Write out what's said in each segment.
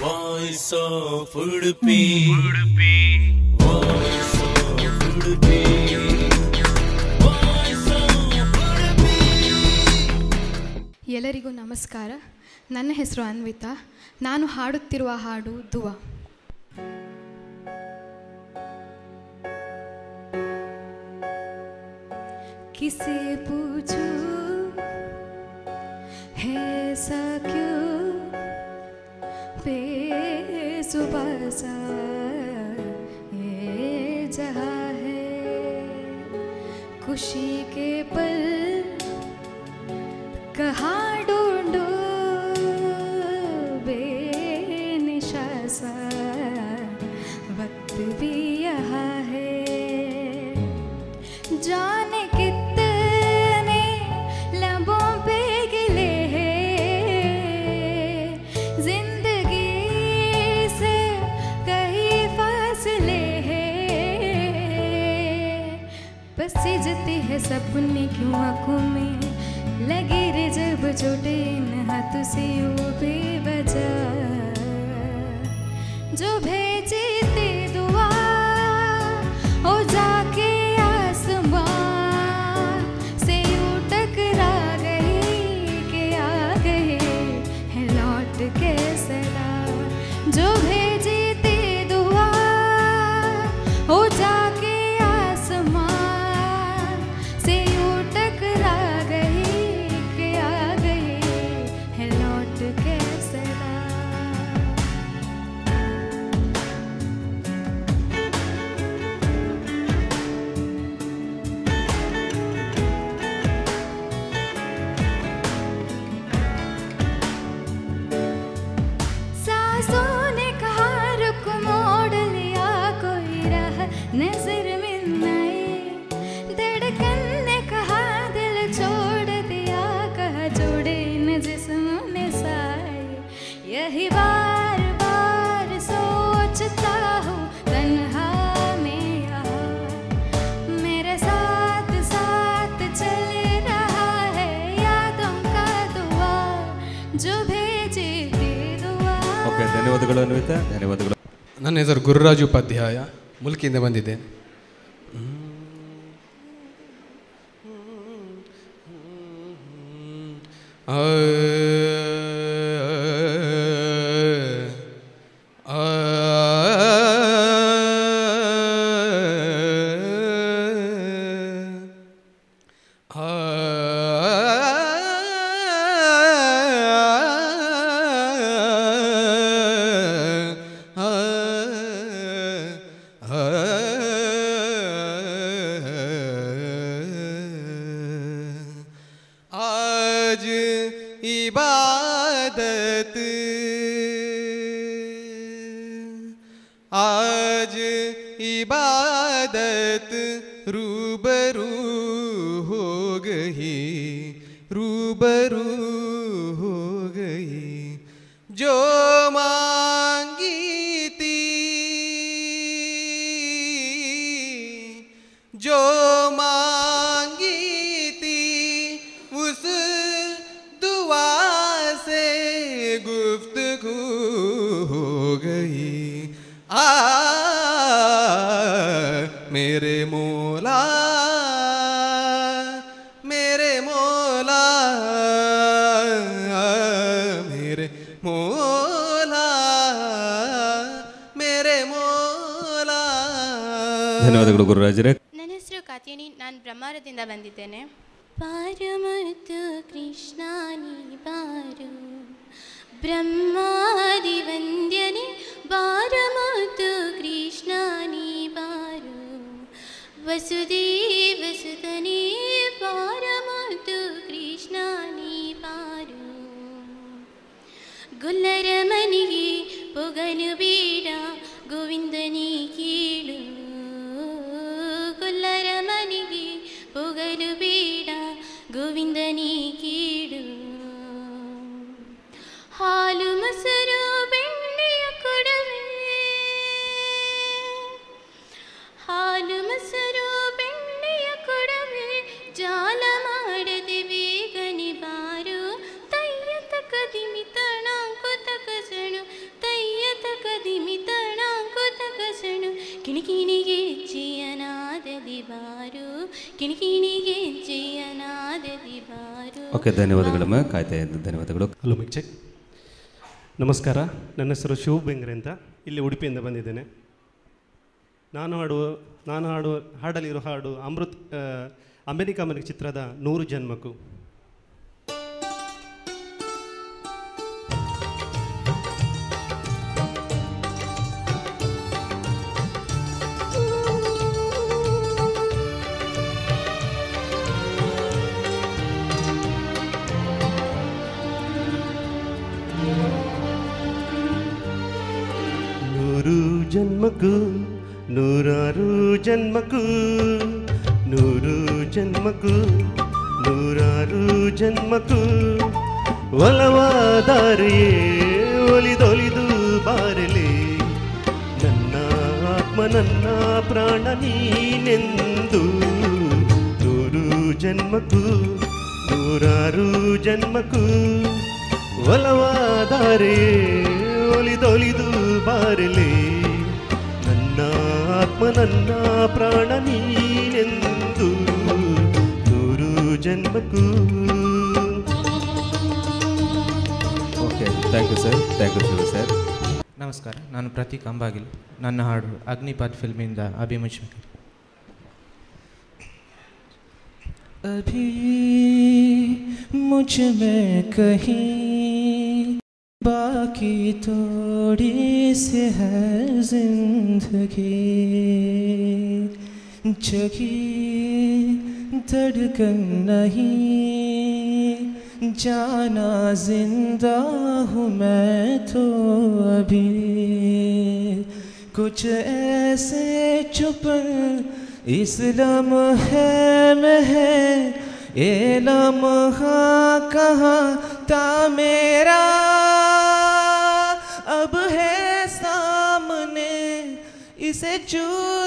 Voice of Udupi. Voice of Udupi. Voice of Udupi. ಎಲ್ಲರಿಗೂ ನಮಸ್ಕಾರ ನನ್ನ ಹೆಸರು ಅನ್ವಿತಾ ನಾನು ಹಾಡುತ್ತಿರುವ ಹಾಡು ದುವ किसे पूछू है सा क्यों ये जहाँ है खुशी के पल कहाँ बस सिजती है सपने क्यों आँखों में? लगी रे जब छोटे इन हाथों से ओ बेवजह। जो भेजती ಧನ್ಯವಾದಗಳು. ಧನ್ಯವಾದಗಳು. ನನ್ನ ಹೆಸರು ಗುರುರಾಜು ಉಪಾಧ್ಯಾಯ. ಮುಲ್ಕಿಯಿಂದ ಬಂದಿದ್ದೇನೆ ಆ, आज इबादत रूबरू हो गई रूबरू हो गई। जो मांगी ಧನ್ಯವಾದಗಳು ಗುರುರಾಜರೇ. ನನ್ನ ಹೆಸರು ಕಾತ್ಯಾನಿ ನಾನು ಬ್ರಹ್ಮಾರದಿಂದ ಬಂದಿದ್ದೇನೆ. ಬಾರು ಕೃಷ್ಣಾನಿ ಬಾರು. ಬ್ರಹ್ಮಾದಿ ವಂದ್ಯನೆ ಬಾರು ಕೃಷ್ಣಾನಿ ಬಾರು. ವಸುದೇ ಸುತನೇ ಓಕೆ ಧನ್ಯವಾದಗಳಮ್ಮ ಕಾಯ್ತಾ ಧನ್ಯವಾದಗಳು. ಹಲೋ ಮಿಕ್ ನಮಸ್ಕಾರ, ನನ್ನ ಹೆಸರು ಶಿವ ಬೆಂಗ್ರೆ ಅಂತ ಇಲ್ಲಿ ಉಡುಪಿಯಿಂದ ಬಂದಿದ್ದೇನೆ. ನಾನು ಹಾಡುವ ನಾನು ಹಾಡುವ ಹಾಡಲಿರೋ ಹಾಡು ಅಮೃತ್ ಅಮೆರಿಕ ಮನೆಗೆ ಚಿತ್ರದ ನೂರು ಜನ್ಮಕ್ಕೂ. ಜನ್ಮಕ್ಕೂ ನೂರಾರು ಜನ್ಮಕ್ಕೂ ನೂರು ಜನ್ಮಕ್ಕೂ ನೂರಾರು ಜನ್ಮಕ್ಕೂ ಒಲವಾದಾರೆಯೇ ಒಲಿದೊಲಿದು ಬಾರಲಿ ನನ್ನ ಆತ್ಮ ನನ್ನ ಪ್ರಾಣ ನೀನೆಂದು ನೂರು ಜನ್ಮಕ್ಕೂ ನೂರಾರು ಜನ್ಮಕ್ಕೂ ಒಲವಾದರೆ ಒಲಿದೊಲಿದು ಬಾರಲಿ ನನ್ನ ಆತ್ಮ ನನ್ನ ಪ್ರಾಣ ನೀನೆಂದು ನೂರು ಜನ್ಮಕ್ಕೂ okay thank you sir thank you Shiva sir ನಮಸ್ಕಾರ ನಾನು ಪ್ರತೀಕ್ ಅಂಬಾಗಿಲ್ ನನ್ನ ಹಾಡು ಅಗ್ನಿಪಥ್ ಫಿಲ್ಮಿಂದ ಅಭಿಮುಖ अभी मुझ में कहीं बाकी थोड़ी सी है जिंदगी जगी धड़कन नहीं। जाना ज़िंदा हूँ मैं तो अभी। कुछ ऐसे चुप इस लम्हे में है ये लम्हा कहाँ था मेरा? अब है सामने, इसे चूलू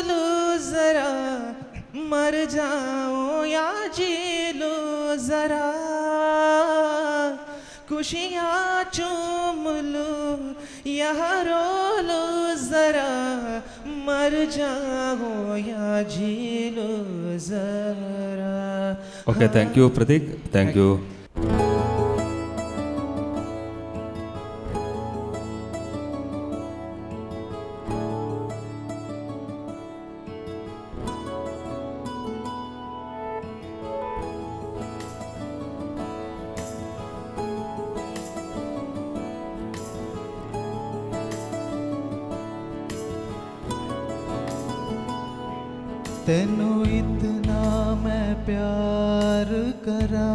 जरा मर जाओ या जी लो जरा। खुशियाँ चूम लो यहाँ रो लो जरा। मर जाओ या जी लो जरा। Okay thank you Prateek thank you तेनू इतना मैं प्यार करा।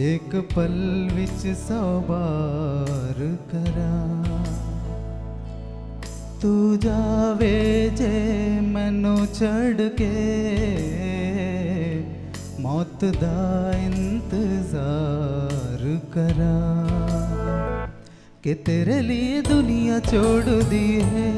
एक पल विच सौ बार करा। तू जावे जे मैनू छड़ के मौत दा इंतज़ार करा। कि तेरे लिए दुनिया छोड़ दी है।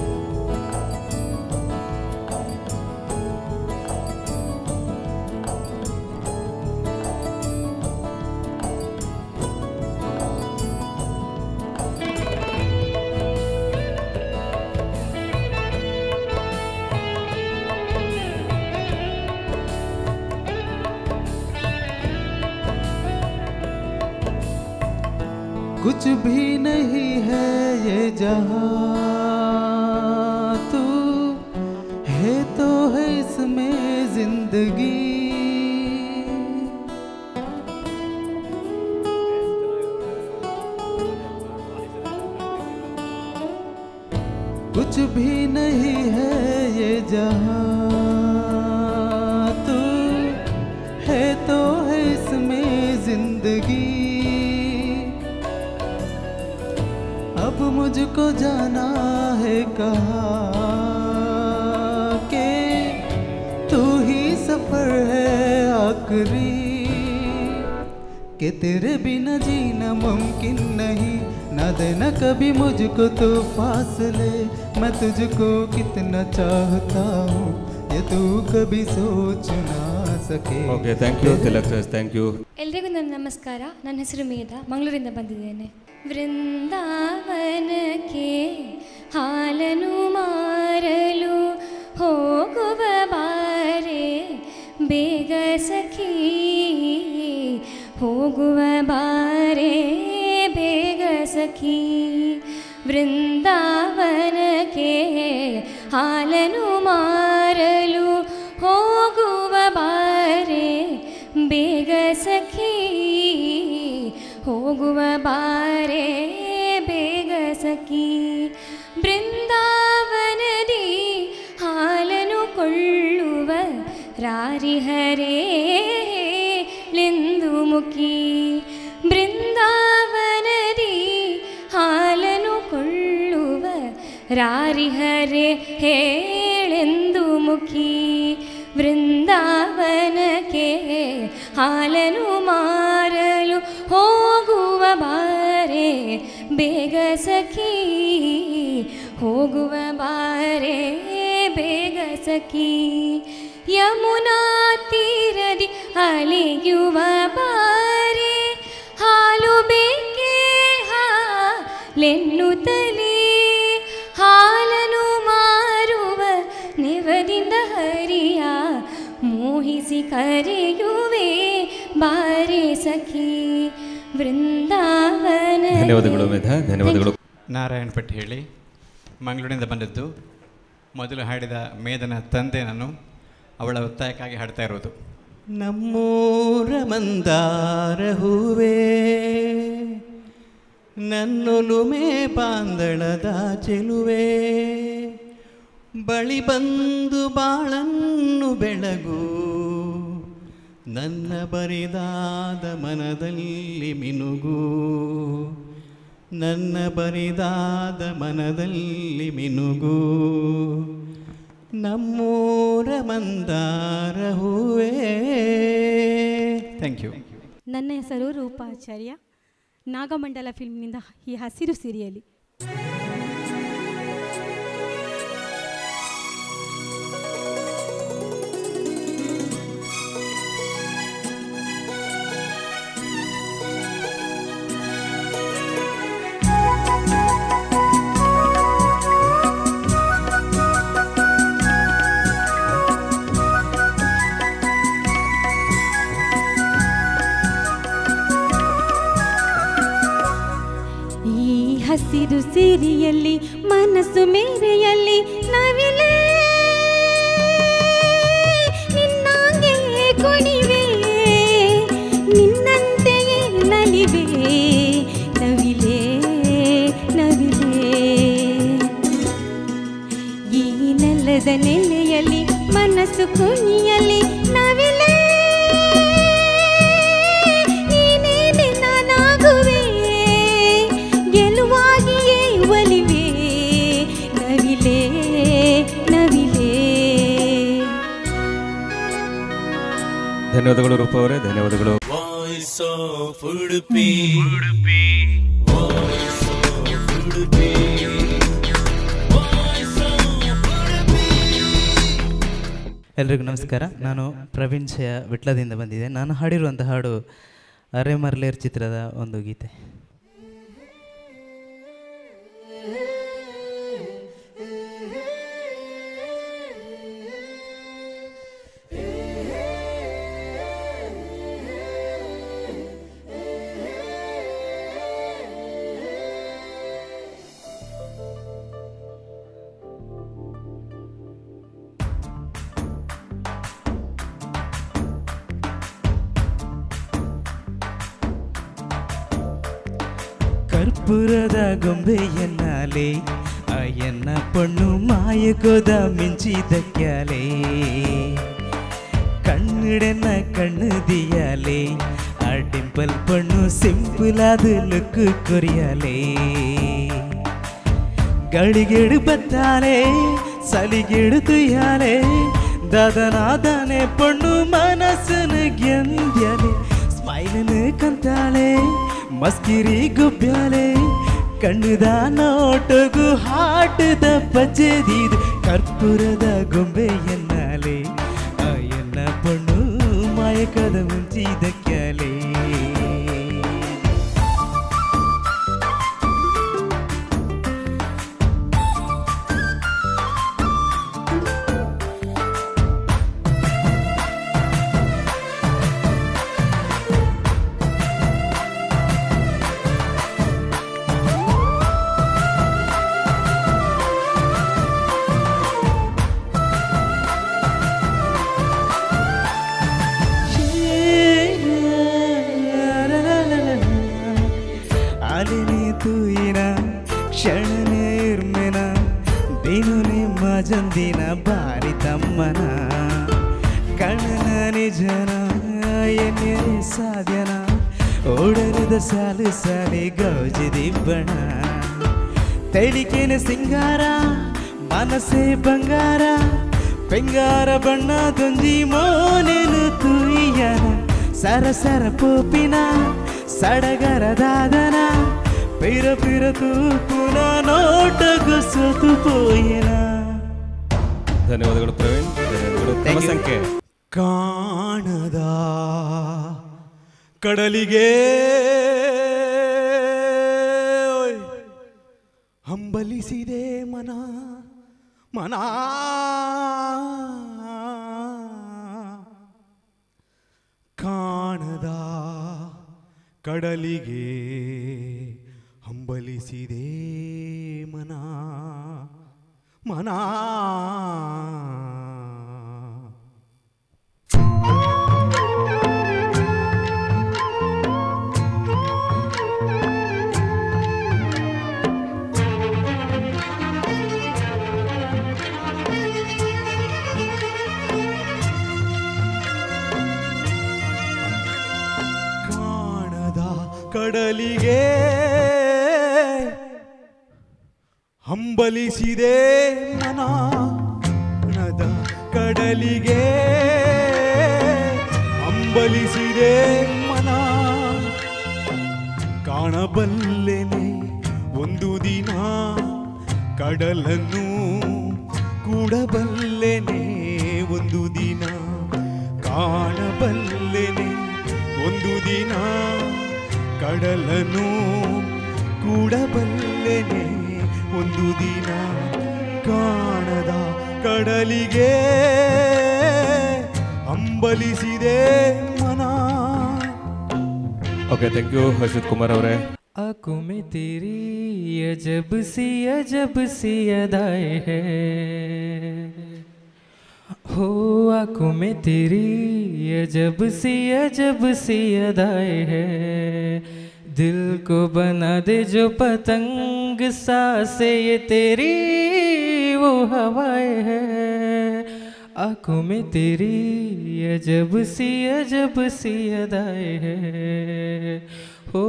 अब मुझको जाना है कहाँ के तू ही सफर है आखिरी कि तेरे बिना जीना मुमकिन नहीं न देना कभी मुझको तो फासले मैं तुझको कितना चाहता हूँ ये तू कभी सोच ना सके okay thank you Tilak sir thank you ಎಲ್ರಿಗೂ ನನ್ನ ನಮಸ್ಕಾರ ನನ್ನ ಹೆಸರು ಮೇಧ ಮಂಗಳೂರಿಂದ ಬಂದಿದ್ದೇನೆ वृन्दावन के हालनु मारलु होगुव हु बेग सखी बेगसखी गुबारे बेग सखी। वृन्दावन के हालनु हालो गु बारे बेगसख ಹೋಗುವ ಬಾರೆ ಬೇಗ ಸಖಿ. ಬೃಂದಾವನದಿ ಹಾಲನು ಕೊಳ್ಳುವ ರಾರಿಹರೇ ಲಿಂದು ಮುಖಿ. ಬೃಂದಾವನದಿ ಹಾಲನು ಕೊಳ್ಳುವ ರಾರಿಹರೆ ಹೇಳೆಂದು ಮುಖಿ. ವೃಂದಾವನಕ್ಕೆ ಹಾಲನು ಮಾರಲು ಹೋಗುವ ಬಾರೆ ಬೇಗ ಸಖಿ ಹೋಗುವ ಬಾರೆ ಬೇಗ ಸಖಿ ಯಮುನಾ ತೀರದಿ ಅಲೆಯುವ ಬಾರೆ ಹಾಲು ಬೇಕೇ ಹಾಲೆನ್ನುತ್ತಲೇ ಹಾಲನು ಮಾರುವ ನೆವದಿಂದ ಹರಿಯ ಮೋಹಿಸಿ ಕರೆಯುವೆ ಬಾರೆ ಸಖಿ ವೃಂದಾವನ ಧನ್ಯವಾದಗಳು ಮೇಧ ಧನ್ಯವಾದಗಳು. ನಾರಾಯಣ ಭಟ್ ಹೇಳಿ ಮಂಗಳೂರಿನಿಂದ ಬಂದದ್ದು ಮೊದಲು ಹಾಡಿದ ಮೇಧನ ತಂದೆ ನಾನು ಅವಳ ಒತ್ತಾಯಕ್ಕಾಗಿ ಹಾಡ್ತಾ ಇರೋದು. ನಮ್ಮೂರ ಮಂದಾರ ಹೂವೇ ನನ್ನೊಲುಮೆ ಪಾಂದಳದ ಚೆಲುವೆ ಬಳಿ ಬಂದು ಬಾಳನ್ನು ಬೆಳಗು ನನ್ನ ಬರಿದಾದ ಮನದಲ್ಲಿ ಮಿನುಗು. ನನ್ನ ಬರಿದಾದ ಮನದಲ್ಲಿ ಮಿನುಗು. ನಮ್ಮೂರ ಮಂದಾರ ಹೂವೇ. ಥ್ಯಾಂಕ್ ಯು ನನ್ನ ಹೆಸರು ರೂಪಾಚಾರ್ಯ. ನಾಗಮಂಡಲ ಫಿಲ್ಮ್ನಿಂದ ಈ ಹಸಿರು ಸಿರಿಯಲಿ. मेरे ಶಯ ವಿಟ್ಲದಿಂದ ಬಂದಿದೆ. ನಾನು ಹಾಡಿರುವಂಥ ಹಾಡು ಅರೆ ಮರ್ಲೇರ್ ಚಿತ್ರದ ಒಂದು ಗೀತೆ. ಕರ್ಪೂರದ ಗೊಂಬೆಯನ್ನಾಲೆ ಅಯ್ಯನ್ನ ಪಣ್ಣು ಮಾಯಕೋದ ಮಿಂಚಿದಕ್ಯಾಲೆ ಕಣ್ಣಿಡೆನ್ನ ಕಣ್ಣು ದಿಯಾಲೆ ಆ ಡಿಂಪಲ್ ಪಣ್ಣು ಸಿಂಪಲ್ ಆದ ಲುಕ್ ಕೊರಿಯಾಲೆ ಗಳಿಗೆಡು ಬತ್ತಾಲೆ ಸಲಿಗೆಡು ತುಯ್ಯಾಲೆ ದದನಾದನೆ ಪಣ್ಣು ಮನಸ್ಸನ್ನು ಗೆಂದ್ಯಾಲೆ ಸ್ಮೈಲ್ ಐನನ ಕಂತಾಳೆ ಮಸ್ಕಿರಿ ಗುಬ್ಬ್ಯಾಲೆ ಕಣ್ಣುದ ನೋಟಗು ಹಾಟದ ಪಚ್ಚದಿದು ಕರ್ಪೂರದ ಗೊಂಬೆ ಎನ್ನಾಲೆ ಆ ಎನ್ನ ಪಣ್ಣು ಮಾಯಕದ ಮುಂಚಿದ ಕ್ಯಾಲೆ ಬೆಂಗಾರ ಬಣ್ಣ ದೊಂಜಿ ಮೋನೆನು ತುಯ್ಯನ ಸರ ಸರ ಪೋಪಿನ ಸಡಗರ ದಾದನ ಪಿರ ಪಿರ ತೂಪುನ ನೋಟಗು ಸೋತು ಪೋಯಿನ. ಧನ್ಯವಾದಗಳು ಪ್ರವೀಣ್. ಧನ್ಯವಾದಗಳು. ಸಂಖ್ಯೆ ಕಾಣದ ಕಡಲಿಗೆ ಓಯ್, ಹಂಬಲಿಸಿದೆ ಮನ ಮನ ಕಾಣದ ಕಡಲಿಗೆ ಹಂಬಲಿಸಿದೆ ಮನ ಮನ ಕಡಲಿಗೆ ಹಂಬಲಿಸಿದೆ ಮನ ಕಾಣದ ಕಡಲಿಗೆ ಹಂಬಲಿಸಿದೆ ಮನ. ಕಾಣಬಲ್ಲೆನೆ ಒಂದು ದಿನ ಕಡಲನ್ನು ಕೂಡಬಲ್ಲೆನೆ ಒಂದು ದಿನ ಕಾಣಬಲ್ಲೆನೆ ಒಂದು ದಿನ ಕಡಲನ್ನು ಕೂಡಬಲ್ಲೆನೆ ಒಂದು ದಿನ ಕಾಣದ ಕಡಲಿಗೆ ಹಂಬಲಿಸಿದೆ ಮನ okay thank you Harshith Kumar ಅವರೇ आंखों में तेरी अजब सी अजब सी अदाएं है हो आँखों में तेरी अजब सी अजब सी अदाएँ है। दिल को बना दे जो पतंग, सांसे ये तेरी, वो हवाएँ है। आँखों में तेरी अजब सी अजब सी अदाएँ है। हो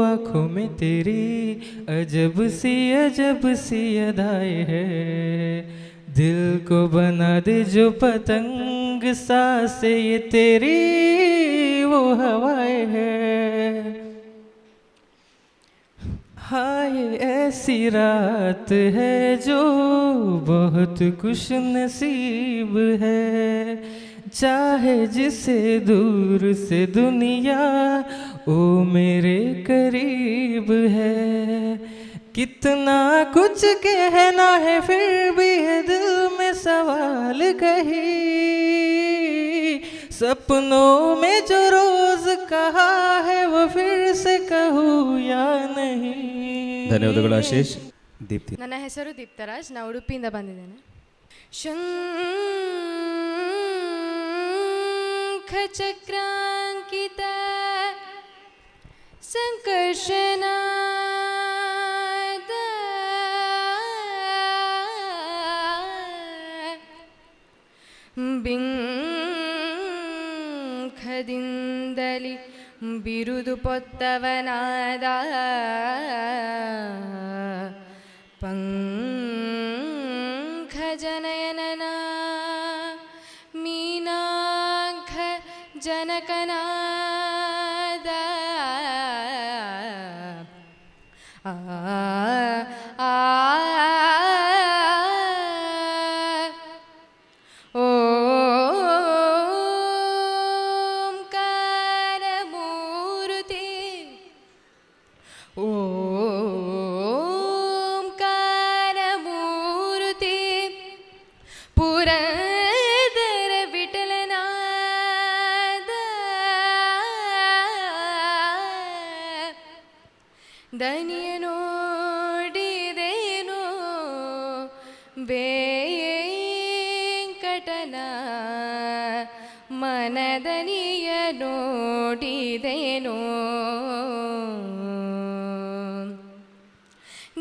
आँखों में तेरी अजब सी अजब सी अदाएँ है। दिल को बना दे जो पतंग, सांसे ये तेरी, वो हवाएँ है। हाय, ऐसी रात है जो बहुत खुश नसीब है। चाहे जिसे दूर से दुनिया, ओ मेरे करीब है। कितना कुछ कहना है फिर भी है दिल में सवाल कही सपनों में जो रोज कहा है वो फिर से कहूँ या नहीं ಧನ್ಯವಾದಗಳು ಆಶೀಶ್ ದೀಪ್ತಿ ನನ್ನ ಹೆಸರು ದೀಪ್ತರಾಜ್ ನಾ ಉಡುಪಿಯಿಂದ ಬಂದಿದ್ದೇನೆ ಶಂಖಚಕ್ರಾಂಕಿತ ಸಂಕರ್ಷಣ ಬಿಂಖದಿಂದಲಿ ಬಿರುದು ಪೊತ್ತವನಾದ ಪಂಖಜನಯನನ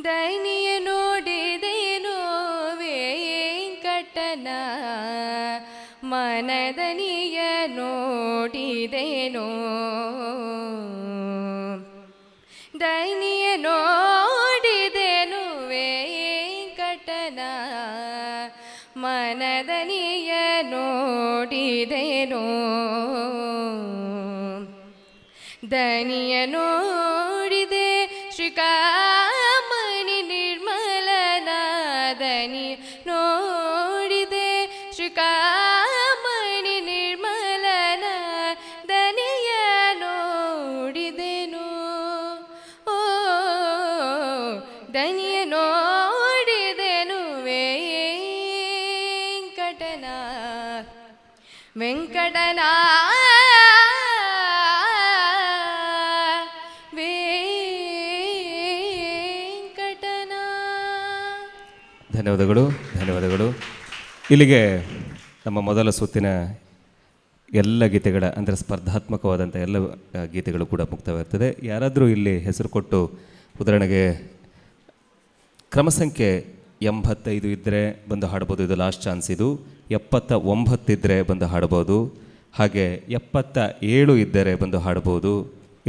ದೈನಿಯ ನೋಡಿದೇನೋ ವೇಂಕಟನ? ಮನದನಿಯ ನೋಡಿದೇನೋ ದೈನಿಯ ನೋಡಿದೇನು ವೇಂಕಟನ? ಮನದನಿಯ ನೋಡಿದೇನೋ ದನಿಯ ಧನ್ಯವಾದಗಳು ಧನ್ಯವಾದಗಳು. ಇಲ್ಲಿಗೆ ನಮ್ಮ ಮೊದಲ ಸುತ್ತಿನ ಎಲ್ಲ ಗೀತೆಗಳ, ಅಂದರೆ ಸ್ಪರ್ಧಾತ್ಮಕವಾದಂಥ ಎಲ್ಲ ಗೀತೆಗಳು ಕೂಡ ಮುಕ್ತವಾಗ್ತದೆ. ಯಾರಾದರೂ ಇಲ್ಲಿ ಹೆಸರು ಕೊಟ್ಟು ಉದಾಹರಣೆಗೆ ಕ್ರಮ ಸಂಖ್ಯೆ ಎಂಬತ್ತೈದು ಇದ್ದರೆ ಬಂದು ಹಾಡ್ಬೋದು, ಇದು ಲಾಸ್ಟ್ ಚಾನ್ಸ್ ಇದು. ಎಪ್ಪತ್ತ ಒಂಬತ್ತಿದ್ದರೆ ಬಂದು ಹಾಡ್ಬೋದು. ಹಾಗೆ ಎಪ್ಪತ್ತ ಏಳು ಇದ್ದರೆ ಬಂದು ಹಾಡ್ಬೋದು.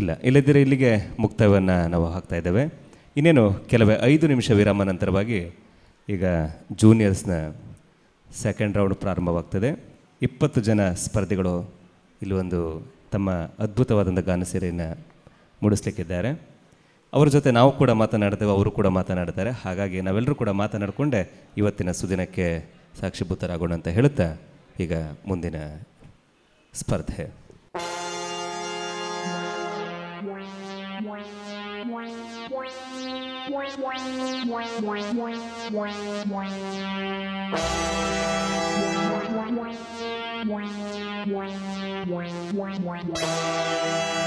ಇಲ್ಲ ಇಲ್ಲದಿದ್ದರೆ ಇಲ್ಲಿಗೆ ಮುಕ್ತವನ್ನು ನಾವು ಹಾಕ್ತಾ ಇದ್ದೇವೆ. ಇನ್ನೇನು, ಕೆಲವೇ ಐದು ನಿಮಿಷ ವಿರಾಮ ನಂತರವಾಗಿ ಈಗ ಜೂನಿಯರ್ಸ್ನ ಸೆಕೆಂಡ್ ರೌಂಡ್ ಪ್ರಾರಂಭವಾಗ್ತದೆ. ಇಪ್ಪತ್ತು ಜನ ಸ್ಪರ್ಧಿಗಳು ಇಲ್ಲಿ ಒಂದು ತಮ್ಮ ಅದ್ಭುತವಾದಂಥ ಗಾನಸೇರೆಯನ್ನು ಮೂಡಿಸ್ಲಿಕ್ಕಿದ್ದಾರೆ. ಅವರ ಜೊತೆ ನಾವು ಕೂಡ ಮಾತನಾಡ್ತೇವೆ, ಅವರು ಕೂಡ ಮಾತನಾಡ್ತಾರೆ. ಹಾಗಾಗಿ ನಾವೆಲ್ಲರೂ ಕೂಡ ಮಾತನಾಡಿಕೊಂಡೆ ಇವತ್ತಿನ ಸುದಿನಕ್ಕೆ ಸಾಕ್ಷಿಭೂತರಾಗೋಣ ಅಂತ ಹೇಳುತ್ತಾ ಈಗ ಮುಂದಿನ ಸ್ಪರ್ಧೆ. Wow.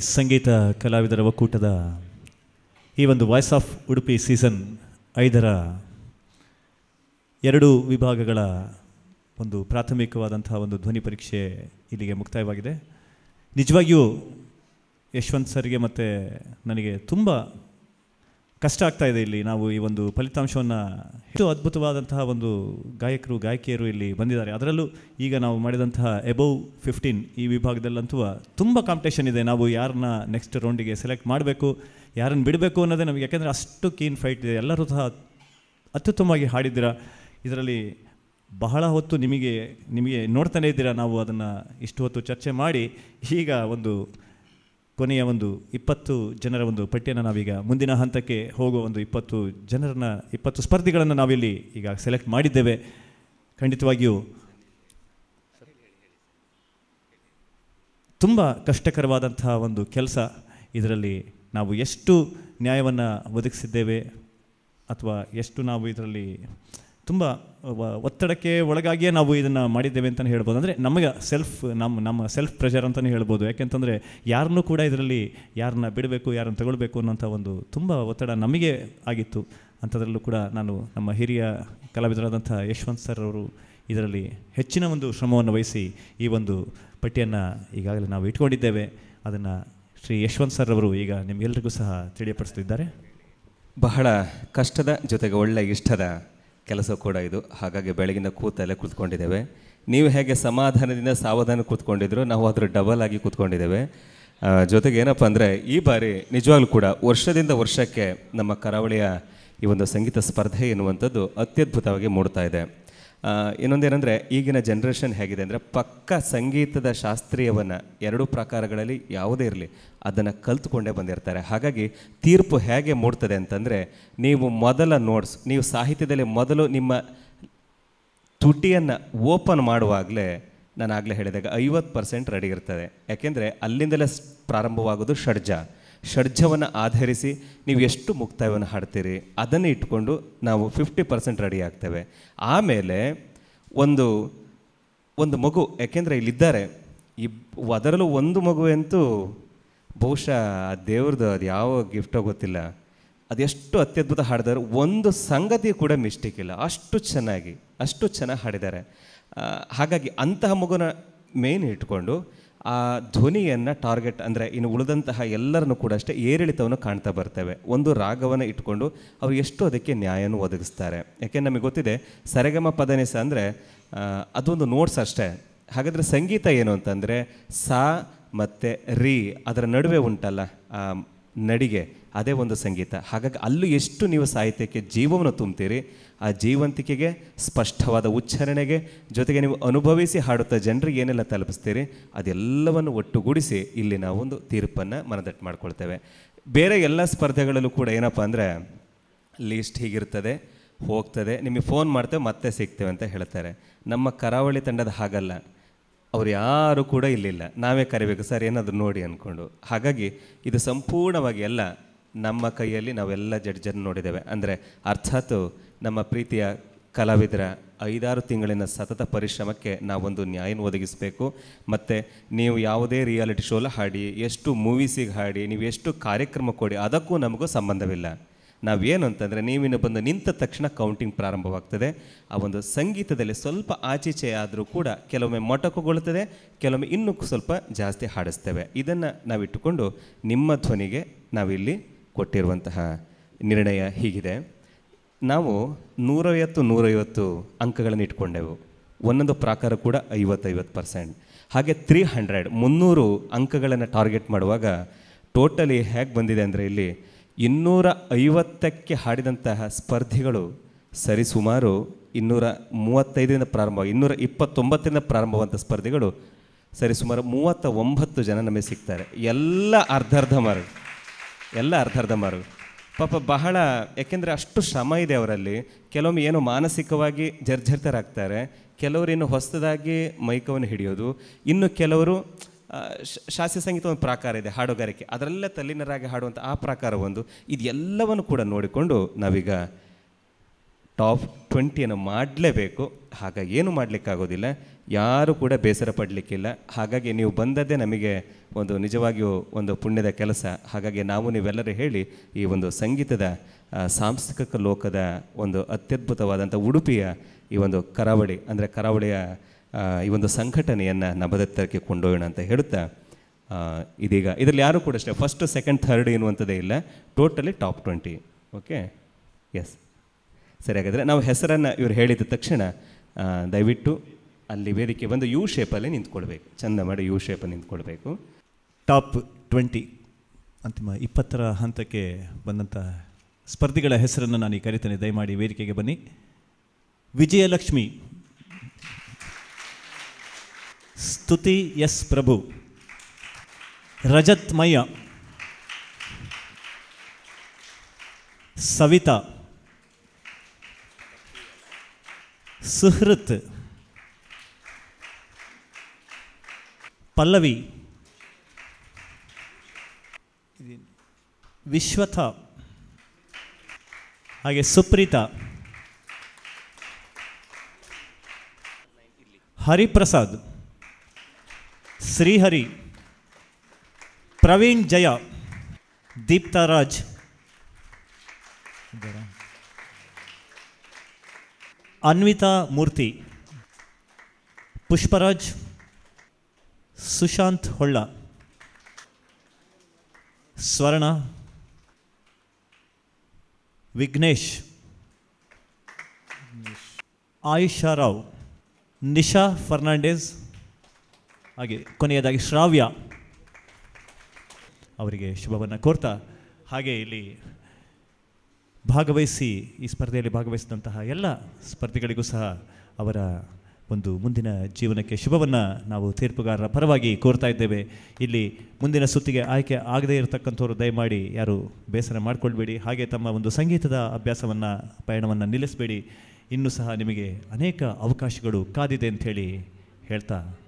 ಸಂಗೀತ ಕಲಾವಿದರ ಒಕ್ಕೂಟದ ಈ ಒಂದು ವಾಯ್ಸ್ ಆಫ್ ಉಡುಪಿ ಸೀಸನ್ ಐದರ ಎರಡು ವಿಭಾಗಗಳ ಒಂದು ಪ್ರಾಥಮಿಕವಾದಂತಹ ಒಂದು ಧ್ವನಿ ಪರೀಕ್ಷೆ ಇಲ್ಲಿಗೆ ಮುಕ್ತಾಯವಾಗಿದೆ. ನಿಜವಾಗಿಯೂ ಯಶವಂತ್ ಸರ್ಗೆ ಮತ್ತು ನನಗೆ ತುಂಬ ಕಷ್ಟ ಆಗ್ತಾ ಇದೆ ಇಲ್ಲಿ. ನಾವು ಈ ಒಂದು ಫಲಿತಾಂಶವನ್ನು ಹೆಚ್ಚು ಅದ್ಭುತವಾದಂತಹ ಒಂದು ಗಾಯಕರು, ಗಾಯಕಿಯರು ಇಲ್ಲಿ ಬಂದಿದ್ದಾರೆ. ಅದರಲ್ಲೂ ಈಗ ನಾವು ಮಾಡಿದಂತಹ ಎಬೌವ್ ಫಿಫ್ಟೀನ್ ಈ ವಿಭಾಗದಲ್ಲಂತೂ ತುಂಬ ಕಾಂಪಿಟೇಷನ್ ಇದೆ. ನಾವು ಯಾರನ್ನ ನೆಕ್ಸ್ಟ್ ರೌಂಡಿಗೆ ಸೆಲೆಕ್ಟ್ ಮಾಡಬೇಕು, ಯಾರನ್ನು ಬಿಡಬೇಕು ಅನ್ನೋದೇ ನಮಗೆ. ಯಾಕೆಂದರೆ ಅಷ್ಟು ಕೀನ್ ಫೈಟ್ ಇದೆ. ಎಲ್ಲರೂ ಸಹ ಅತ್ಯುತ್ತಮವಾಗಿ ಹಾಡಿದ್ದೀರಾ. ಇದರಲ್ಲಿ ಬಹಳ ಹೊತ್ತು ನಿಮಗೆ ನಿಮಗೆ ನೋಡ್ತಾನೇ ಇದ್ದೀರಾ. ನಾವು ಅದನ್ನು ಇಷ್ಟು ಹೊತ್ತು ಚರ್ಚೆ ಮಾಡಿ ಈಗ ಒಂದು ಕೊನೆಯ ಒಂದು ಇಪ್ಪತ್ತು ಜನರ ಒಂದು ಪಟ್ಟಿಯನ್ನು ನಾವೀಗ ಮುಂದಿನ ಹಂತಕ್ಕೆ ಹೋಗುವ ಒಂದು ಇಪ್ಪತ್ತು ಜನರನ್ನ, ಇಪ್ಪತ್ತು ಸ್ಪರ್ಧಿಗಳನ್ನು ನಾವಿಲ್ಲಿ ಈಗ ಸೆಲೆಕ್ಟ್ ಮಾಡಿದ್ದೇವೆ. ಖಂಡಿತವಾಗಿಯೂ ತುಂಬ ಕಷ್ಟಕರವಾದಂತಹ ಒಂದು ಕೆಲಸ ಇದರಲ್ಲಿ ನಾವು ಎಷ್ಟು ನ್ಯಾಯವನ್ನು ಒದಗಿಸಿದ್ದೇವೆ ಅಥವಾ ಎಷ್ಟು ನಾವು ಇದರಲ್ಲಿ ತುಂಬ ಒತ್ತಡಕ್ಕೆ ಒಳಗಾಗಿಯೇ ನಾವು ಇದನ್ನು ಮಾಡಿದ್ದೇವೆ ಅಂತಲೇ ಹೇಳ್ಬೋದು. ಅಂದರೆ ನಮಗೆ ಸೆಲ್ಫ್ ನಮ್ಮ ನಮ್ಮ ಸೆಲ್ಫ್ ಪ್ರೆಷರ್ ಅಂತಲೇ ಹೇಳ್ಬೋದು. ಯಾಕೆಂತಂದರೆ ಯಾರನ್ನೂ ಕೂಡ ಇದರಲ್ಲಿ ಯಾರನ್ನ ಬಿಡಬೇಕು, ಯಾರನ್ನು ತಗೊಳ್ಬೇಕು ಅನ್ನೋಂಥ ಒಂದು ತುಂಬ ಒತ್ತಡ ನಮಗೆ ಆಗಿತ್ತು. ಅಂಥದ್ರಲ್ಲೂ ಕೂಡ ನಾನು ನಮ್ಮ ಹಿರಿಯ ಕಲಾವಿದರಾದಂಥ ಯಶವಂತ್ ಸರ್ ಅವರು ಇದರಲ್ಲಿ ಹೆಚ್ಚಿನ ಒಂದು ಶ್ರಮವನ್ನು ವಹಿಸಿ ಈ ಒಂದು ಪಟ್ಟಿಯನ್ನು ಈಗಾಗಲೇ ನಾವು ಇಟ್ಕೊಂಡಿದ್ದೇವೆ. ಅದನ್ನು ಶ್ರೀ ಯಶವಂತ್ ಸರ್ ಅವರು ಈಗ ನಿಮಗೆಲ್ಲರಿಗೂ ಸಹ ತಿಳಿಯಪಡಿಸ್ತಿದ್ದಾರೆ. ಬಹಳ ಕಷ್ಟದ ಜೊತೆಗೆ ಒಳ್ಳೆಯ ಇಷ್ಟದ ಕೆಲಸ ಕೂಡ ಇದು. ಹಾಗಾಗಿ ಬೆಳಗಿನ ಕೂತಲ್ಲೇ ಕೂತ್ಕೊಂಡಿದ್ದೇವೆ. ನೀವು ಹೇಗೆ ಸಮಾಧಾನದಿಂದ ಸಾವಧಾನ ಕೂತ್ಕೊಂಡಿದ್ರು ನಾವು ಅದರ ಡಬಲ್ ಆಗಿ ಕೂತ್ಕೊಂಡಿದ್ದೇವೆ. ಜೊತೆಗೆ ಏನಪ್ಪ ಅಂದರೆ, ಈ ಬಾರಿ ನಿಜವಾಗ್ಲೂ ಕೂಡ ವರ್ಷದಿಂದ ವರ್ಷಕ್ಕೆ ನಮ್ಮ ಕರಾವಳಿಯ ಈ ಒಂದು ಸಂಗೀತ ಸ್ಪರ್ಧೆ ಎನ್ನುವಂಥದ್ದು ಅತ್ಯದ್ಭುತವಾಗಿ ಮೂಡ್ತಾ ಇದೆ. ಇನ್ನೊಂದೇನೆಂದರೆ ಈಗಿನ ಜನ್ರೇಷನ್ ಹೇಗಿದೆ ಅಂದರೆ ಪಕ್ಕ ಸಂಗೀತದ ಶಾಸ್ತ್ರೀಯವನ್ನು ಎರಡೂ ಪ್ರಕಾರಗಳಲ್ಲಿ ಯಾವುದೇ ಇರಲಿ, ಅದನ್ನು ಕಲ್ತ್ಕೊಂಡೇ ಬಂದಿರ್ತಾರೆ. ಹಾಗಾಗಿ ತೀರ್ಪು ಹೇಗೆ ಮೂಡ್ತದೆ ಅಂತಂದರೆ ನೀವು ಮೊದಲ ನೋಟ್ಸ್ ನೀವು ಸಾಹಿತ್ಯದಲ್ಲಿ ಮೊದಲು ನಿಮ್ಮ ತುಟಿಯನ್ನು ಓಪನ್ ಮಾಡುವಾಗಲೇ ನಾನು ಆಗಲೇ ಹೇಳಿದಾಗ ಐವತ್ತು ಪರ್ಸೆಂಟ್ ರೆಡಿ ಇರ್ತದೆ. ಯಾಕೆಂದರೆ ಅಲ್ಲಿಂದಲೇ ಪ್ರಾರಂಭವಾಗೋದು ಷಡ್ಜ. ಷಡ್ಜವನ್ನು ಆಧರಿಸಿ ನೀವು ಎಷ್ಟು ಮುಕ್ತಾಯವನ್ನು ಹಾಡ್ತೀರಿ, ಅದನ್ನು ಇಟ್ಕೊಂಡು ನಾವು ಫಿಫ್ಟಿ ಪರ್ಸೆಂಟ್ ರೆಡಿ ಆಗ್ತೇವೆ. ಆಮೇಲೆ ಒಂದು ಒಂದು ಮಗು, ಯಾಕೆಂದರೆ ಇಲ್ಲಿದ್ದಾರೆ, ಇಬ್, ಅದರಲ್ಲೂ ಒಂದು ಮಗುವಂತೂ ಬಹುಶಃ ಆ ದೇವ್ರದ್ದು ಅದು ಯಾವ ಗಿಫ್ಟೋ ಗೊತ್ತಿಲ್ಲ. ಅದೆಷ್ಟು ಅತ್ಯದ್ಭುತ ಹಾಡಿದಾರೆ ಒಂದು ಸಂಗತಿ ಕೂಡ ಮಿಸ್ಟೇಕ್ ಇಲ್ಲ. ಅಷ್ಟು ಚೆನ್ನಾಗಿ ಅಷ್ಟು ಚೆನ್ನಾಗಿ ಹಾಡಿದ್ದಾರೆ. ಹಾಗಾಗಿ ಅಂತಹ ಮಗುನ ಮೇನ್ ಇಟ್ಕೊಂಡು ಆ ಧ್ವನಿಯನ್ನು ಟಾರ್ಗೆಟ್ ಅಂದರೆ ಇನ್ನು ಉಳಿದಂತಹ ಎಲ್ಲರನ್ನು ಕೂಡ ಅಷ್ಟೇ ಏರಿಳಿತವನ್ನು ಕಾಣ್ತಾ ಬರ್ತೇವೆ. ಒಂದು ರಾಗವನ್ನು ಇಟ್ಕೊಂಡು ಅವರು ಎಷ್ಟು ಅದಕ್ಕೆ ನ್ಯಾಯವನ್ನು ಒದಗಿಸ್ತಾರೆ. ಯಾಕೆ ನಮಗೆ ಗೊತ್ತಿದೆ, ಸರಗಮ ಪದನಿಸ ಅಂದರೆ ಅದೊಂದು ನೋಟ್ಸ್ ಅಷ್ಟೇ. ಹಾಗಾದರೆ ಸಂಗೀತ ಏನು ಅಂತಂದರೆ, ಸಾ ಮತ್ತು ರೀ ಅದರ ನಡುವೆ ಉಂಟಲ್ಲ ನಡಿಗೆ, ಅದೇ ಒಂದು ಸಂಗೀತ. ಹಾಗಾಗಿ ಅಲ್ಲೂ ಎಷ್ಟು ನೀವು ಸಾಹಿತ್ಯಕ್ಕೆ ಜೀವವನ್ನು ತುಂಬ್ತೀರಿ ಆ ಜೀವಂತಿಕೆಗೆ, ಸ್ಪಷ್ಟವಾದ ಉಚ್ಚಾರಣೆಗೆ ಜೊತೆಗೆ ನೀವು ಅನುಭವಿಸಿ ಹಾಡುತ್ತಾ ಜನರಿಗೆ ಏನೆಲ್ಲ ತಲುಪಿಸ್ತೀರಿ, ಅದೆಲ್ಲವನ್ನು ಒಟ್ಟುಗೂಡಿಸಿ ಇಲ್ಲಿ ನಾವೊಂದು ತೀರ್ಪನ್ನು ಮನದಟ್ಟು ಮಾಡ್ಕೊಳ್ತೇವೆ. ಬೇರೆ ಎಲ್ಲ ಸ್ಪರ್ಧೆಗಳಲ್ಲೂ ಕೂಡ ಏನಪ್ಪ ಅಂದರೆ ಲೀಸ್ಟ್ ಹೀಗಿರ್ತದೆ, ಹೋಗ್ತದೆ, ನಿಮಗೆ ಫೋನ್ ಮಾಡ್ತೇವೆ, ಮತ್ತೆ ಸಿಗ್ತೇವೆ ಅಂತ ಹೇಳ್ತಾರೆ. ನಮ್ಮ ಕರಾವಳಿ ತಂಡದ ಹಾಗಲ್ಲ. ಅವ್ರು ಯಾರು ಕೂಡ ಇಲ್ಲಿಲ್ಲ. ನಾವೇ ಕರಿಬೇಕು, ಸರ್, ಏನಾದರೂ ನೋಡಿ ಅಂದ್ಕೊಂಡು ಹಾಗಾಗಿ ಇದು ಸಂಪೂರ್ಣವಾಗಿ ಎಲ್ಲ ನಮ್ಮ ಕೈಯಲ್ಲಿ ನಾವೆಲ್ಲ ಜಡ್ಜನ್ನು ನೋಡಿದ್ದೇವೆ. ಅಂದರೆ ಅರ್ಥಾತ್ ನಮ್ಮ ಪ್ರೀತಿಯ ಕಲಾವಿದರ ಐದಾರು ತಿಂಗಳಿನ ಸತತ ಪರಿಶ್ರಮಕ್ಕೆ ನಾವೊಂದು ನ್ಯಾಯನ ಒದಗಿಸಬೇಕು. ಮತ್ತು ನೀವು ಯಾವುದೇ ರಿಯಾಲಿಟಿ ಶೋಲ ಹಾಡಿ, ಎಷ್ಟು ಮೂವೀಸಿಗೆ ಹಾಡಿ, ನೀವು ಎಷ್ಟು ಕಾರ್ಯಕ್ರಮ ಕೊಡಿ, ಅದಕ್ಕೂ ನಮಗೂ ಸಂಬಂಧವಿಲ್ಲ. ನಾವೇನು ಅಂತಂದರೆ ನೀವಿನ್ನು ಬಂದು ನಿಂತ ತಕ್ಷಣ ಕೌಂಟಿಂಗ್ ಪ್ರಾರಂಭವಾಗ್ತದೆ. ಆ ಒಂದು ಸಂಗೀತದಲ್ಲಿ ಸ್ವಲ್ಪ ಆಚೀಚೆ ಆದರೂ ಕೂಡ ಕೆಲವೊಮ್ಮೆ ಮೊಟಕುಗೊಳ್ಳುತ್ತದೆ, ಕೆಲವೊಮ್ಮೆ ಇನ್ನೂ ಸ್ವಲ್ಪ ಜಾಸ್ತಿ ಹಾಡಿಸ್ತೇವೆ. ಇದನ್ನು ನಾವಿಟ್ಟುಕೊಂಡು ನಿಮ್ಮ ಧ್ವನಿಗೆ ನಾವಿಲ್ಲಿ ಕೊಟ್ಟಿರುವಂತಹ ನಿರ್ಣಯ ಹೀಗಿದೆ. ನಾವು ನೂರೈವತ್ತು ನೂರೈವತ್ತು ಅಂಕಗಳನ್ನು ಇಟ್ಕೊಂಡೆವು. ಒಂದೊಂದು ಪ್ರಾಕಾರ ಕೂಡ ಐವತ್ತೈವತ್ತು ಪರ್ಸೆಂಟ್. ಹಾಗೆ ತ್ರೀ ಹಂಡ್ರೆಡ್ ಮುನ್ನೂರು ಅಂಕಗಳನ್ನು ಟಾರ್ಗೆಟ್ ಮಾಡುವಾಗ ಟೋಟಲಿ ಹೇಗೆ ಬಂದಿದೆ ಅಂದರೆ ಇಲ್ಲಿ ಇನ್ನೂರ ಐವತ್ತಕ್ಕೆ ಹಾಡಿದಂತಹ ಸ್ಪರ್ಧಿಗಳು ಸರಿಸುಮಾರು ಇನ್ನೂರ ಮೂವತ್ತೈದರಿಂದ ಪ್ರಾರಂಭ ಇನ್ನೂರ ಇಪ್ಪತ್ತೊಂಬತ್ತರಿಂದ ಪ್ರಾರಂಭವಾದಂಥ ಸ್ಪರ್ಧಿಗಳು ಸರಿಸುಮಾರು ಮೂವತ್ತ ಒಂಬತ್ತು ಜನ ನಮಗೆ ಸಿಗ್ತಾರೆ. ಎಲ್ಲ ಅರ್ಧರ್ಧ ಮಾರು ಎಲ್ಲ ಅರ್ಧರ್ಧ ಮಾರು ಪಾಪ ಬಹಳ, ಯಾಕೆಂದರೆ ಅಷ್ಟು ಶ್ರಮ ಇದೆ ಅವರಲ್ಲಿ. ಕೆಲವೊಮ್ಮೆ ಏನು ಮಾನಸಿಕವಾಗಿ ಜರ್ಜರಿತರಾಗ್ತಾರೆ. ಕೆಲವರು ಇನ್ನು ಹೊಸದಾಗಿ ಮೈಕವನ್ನು ಹಿಡಿಯೋದು. ಇನ್ನು ಕೆಲವರು ಶಾಸ್ತ್ರೀಯ ಸಂಗೀತ ಒಂದು ಪ್ರಾಕಾರ ಇದೆ, ಹಾಡುಗಾರಿಕೆ. ಅದರಲ್ಲೇ ತಲ್ಲಿನರಾಗಿ ಹಾಡುವಂಥ ಆ ಪ್ರಾಕಾರ ಒಂದು. ಇದೆಲ್ಲವನ್ನು ಕೂಡ ನೋಡಿಕೊಂಡು ನಾವೀಗ ಟಾಪ್ ಟ್ವೆಂಟಿಯನ್ನು ಮಾಡಲೇಬೇಕು. ಹಾಗಾಗಿ ಏನು ಮಾಡಲಿಕ್ಕಾಗೋದಿಲ್ಲ. ಯಾರು ಕೂಡ ಬೇಸರ ಪಡಲಿಕ್ಕಿಲ್ಲ. ಹಾಗಾಗಿ ನೀವು ಬಂದದ್ದೇ ನಮಗೆ ಒಂದು ನಿಜವಾಗಿಯೂ ಒಂದು ಪುಣ್ಯದ ಕೆಲಸ. ಹಾಗಾಗಿ ನಾವು ನೀವೆಲ್ಲರೂ ಹೇಳಿ ಈ ಒಂದು ಸಂಗೀತದ ಸಾಂಸ್ಕೃತಿಕ ಲೋಕದ ಒಂದು ಅತ್ಯದ್ಭುತವಾದಂಥ ಉಡುಪಿಯ ಈ ಒಂದು ಕರಾವಳಿ, ಅಂದರೆ ಕರಾವಳಿಯ ಈ ಒಂದು ಸಂಘಟನೆಯನ್ನು ನಭದತ್ತರಕ್ಕೆ ಕೊಂಡೊಯ್ಯೋಣ ಅಂತ ಹೇಳುತ್ತಾ ಇದೀಗ. ಇದರಲ್ಲಿ ಯಾರು ಕೂಡ ಅಷ್ಟೇ ಫಸ್ಟ್ ಸೆಕೆಂಡ್ ಥರ್ಡ್ ಎನ್ನುವಂಥದ್ದೇ ಇಲ್ಲ. Totally top twenty okay yes ಸರಿ, ಹಾಗಾದರೆ ನಾವು ಹೆಸರನ್ನು ಇವರು ಹೇಳಿದ ತಕ್ಷಣ ದಯವಿಟ್ಟು ಅಲ್ಲಿ ವೇದಿಕೆ ಬಂದು ಯು ಶೇಪಲ್ಲಿ ನಿಂತ್ಕೊಳ್ಬೇಕು. ಚಂದ ಮಾಡಿ ಯು ಶೇಪಲ್ಲಿ ನಿಂತ್ಕೊಳ್ಬೇಕು. ಟಾಪ್ ಟ್ವೆಂಟಿ, ಅಂತಿಮ ಇಪ್ಪತ್ತರ ಹಂತಕ್ಕೆ ಬಂದಂಥ ಸ್ಪರ್ಧಿಗಳ ಹೆಸರನ್ನು ನಾನು ಈ ಕರಿತೇನೆ ದಯಮಾಡಿ ವೇದಿಕೆಗೆ ಬನ್ನಿ. ವಿಜಯಲಕ್ಷ್ಮಿ. ಸ್ತುತಿ ಎಸ್ ಪ್ರಭು. ರಜತ್ ಮಯ್ಯ ಸವಿತಾ. ಸುಹೃತ್. ಪಲ್ಲವಿ. ವಿಶ್ವಥ, ಹಾಗೆ ಸುಪ್ರೀತ, ಹರಿಪ್ರಸಾದ್, ಶ್ರೀಹರಿ, ಪ್ರವೀಣ್ ಜಯ, ದೀಪ್ತಾ ರಾಜ್. ಅನ್ವಿತಾ ಮೂರ್ತಿ, ಪುಷ್ಪರಾಜ್, ಸುಶಾಂತ್ ಹೊಳ್ಳ, ಸ್ವರ್ಣ ವಿಘ್ನೇಶ್. ಆಯುಷಾ ರಾವ್, ನಿಶಾ ಫರ್ನಾಂಡೇಸ್, ಹಾಗೆ ಕೊನೆಯದಾಗಿ ಶ್ರಾವ್ಯ ಅವರಿಗೆ ಶುಭವನ್ನು ಕೋರ್ತಾ, ಹಾಗೆ ಇಲ್ಲಿ ಭಾಗವಹಿಸಿ, ಈ ಸ್ಪರ್ಧೆಯಲ್ಲಿ ಭಾಗವಹಿಸಿದಂತಹ ಎಲ್ಲ ಸ್ಪರ್ಧಿಗಳಿಗೂ ಸಹ ಅವರ ಒಂದು ಮುಂದಿನ ಜೀವನಕ್ಕೆ ಶುಭವನ್ನು ನಾವು ತೀರ್ಪುಗಾರರ ಪರವಾಗಿ ಕೋರ್ತಾ ಇದ್ದೇವೆ. ಇಲ್ಲಿ ಮುಂದಿನ ಸುತ್ತಿಗೆ ಆಯ್ಕೆ ಆಗದೇ ಇರತಕ್ಕಂಥವ್ರು ದಯಮಾಡಿ ಯಾರು ಬೇಸರ ಮಾಡಿಕೊಳ್ಬೇಡಿ. ಹಾಗೆ ತಮ್ಮ ಒಂದು ಸಂಗೀತದ ಅಭ್ಯಾಸವನ್ನು, ಪಯಣವನ್ನು ನಿಲ್ಲಿಸಬೇಡಿ. ಇನ್ನೂ ಸಹ ನಿಮಗೆ ಅನೇಕ ಅವಕಾಶಗಳು ಕಾದಿದೆ ಅಂಥೇಳಿ ಹೇಳ್ತಾ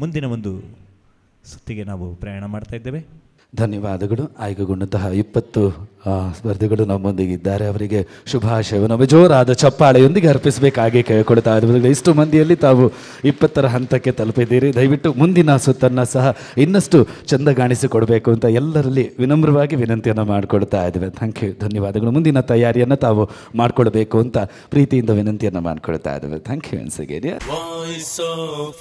ಮುಂದಿನ ಒಂದು ಸುತ್ತಿಗೆ ನಾವು ಪ್ರಯಾಣ ಮಾಡ್ತಾ ಇದ್ದೇವೆ. ಧನ್ಯವಾದಗಳು. ಆಯ್ಕೆಗೊಂಡಂತಹ ಇಪ್ಪತ್ತು ಸ್ಪರ್ಧಿಗಳು ನಮ್ಮೊಂದಿಗೆ ಇದ್ದಾರೆ. ಅವರಿಗೆ ಶುಭಾಶಯವನ್ನು. ನಮ್ಮ ಜೋರಾದ ಚಪ್ಪಾಳೆಯೊಂದಿಗೆ ಅರ್ಪಿಸಬೇಕಾಗಿ ಕೇಳಿಕೊಳ್ತಾ ಇದ್ದಾರೆ ಇಷ್ಟು ಮಂದಿಯಲ್ಲಿ ತಾವು ಇಪ್ಪತ್ತರ ಹಂತಕ್ಕೆ ತಲುಪಿದ್ದೀರಿ. ದಯವಿಟ್ಟು ಮುಂದಿನ ಸುತ್ತನ್ನು ಸಹ ಇನ್ನಷ್ಟು ಚೆಂದ ಕಾಣಿಸಿಕೊಡಬೇಕು ಅಂತ ಎಲ್ಲರಲ್ಲಿ ವಿನಮ್ರವಾಗಿ ವಿನಂತಿಯನ್ನು ಮಾಡಿಕೊಡ್ತಾ ಇದ್ದೇವೆ. ಥ್ಯಾಂಕ್ ಯು ಧನ್ಯವಾದಗಳು. ಮುಂದಿನ ತಯಾರಿಯನ್ನು ತಾವು ಮಾಡಿಕೊಳ್ಬೇಕು ಅಂತ ಪ್ರೀತಿಯಿಂದ ವಿನಂತಿಯನ್ನು ಮಾಡಿಕೊಳ್ತಾ ಇದ್ದೇವೆ. ಥ್ಯಾಂಕ್ ಯು ಅನ್ಸಗೇರಿಯ Voice of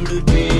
Udupi.